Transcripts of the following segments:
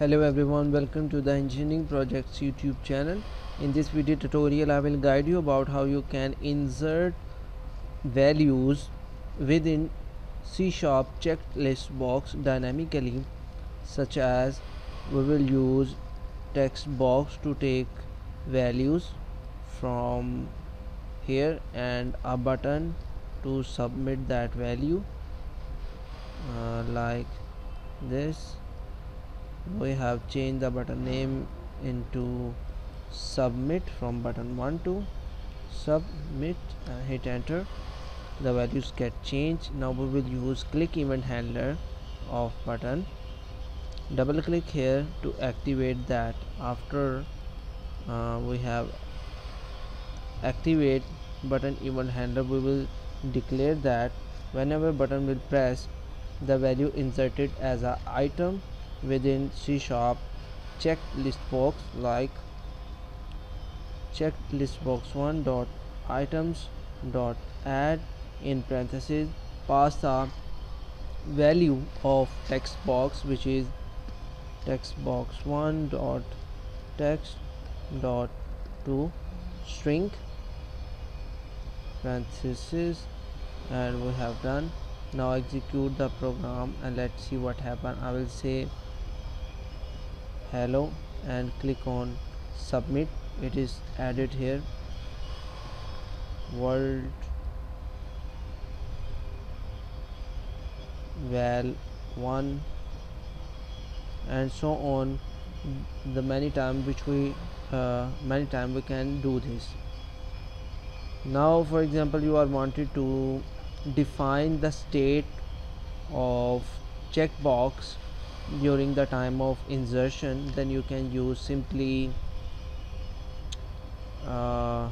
hello everyone welcome to the engineering projects youtube channel. In this video tutorial i will guide you about how you can insert values within c sharp checked list box dynamically such as we will use text box to take values from here and a button to submit that value uh, like this we have changed the button name into submit from button 1 to submit and hit enter. The values get changed. Now we will use click event handler of button. Double click here to activate that. After uh, we have activate button event handler we will declare that. Whenever button will press the value inserted as a item within C sharp checked list box like checked list box 1 dot items dot add in parentheses pass the value of text box which is text box 1 dot text dot to string parentheses and we have done. Now execute the program and let's see what happen. I will say hello and click on submit. It is added here. World val 1 and so on. The many time which we uh, many time we can do this. Now for example you are wanted to define the state of checkbox during the time of insertion then you can use simply uh,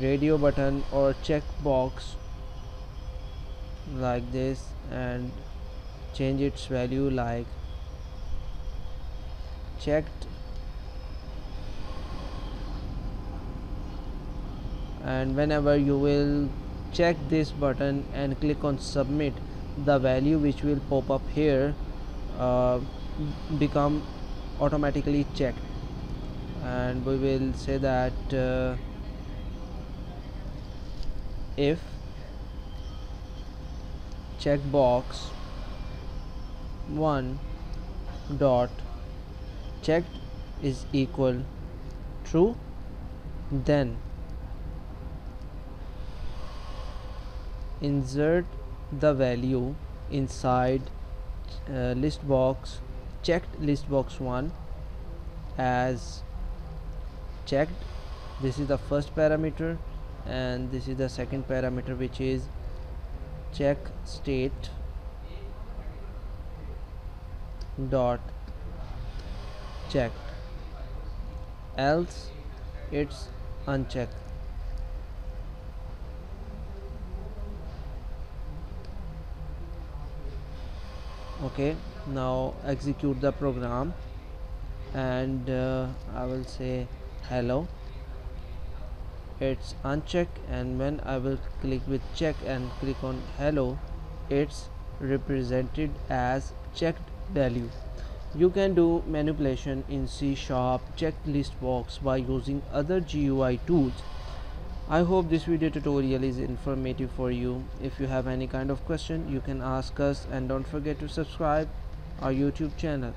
radio button or checkbox like this and change its value like checked and whenever you will check this button and click on submit. The value which will pop up here uh, become automatically checked. And we will say that uh, if checkbox 1 dot checked is equal true then insert the value inside uh, list box checked list box 1 as checked. This is the first parameter and this is the second parameter which is check state dot checked. Else it's unchecked okay now execute the program. And uh, I will say hello. It's unchecked and when I will click with check and click on hello it's represented as checked value. You can do manipulation in C sharp checked list box by using other GUI tools I hope this video tutorial is informative for you. If you have any kind of question, you can ask us and don't forget to subscribe our YouTube channel.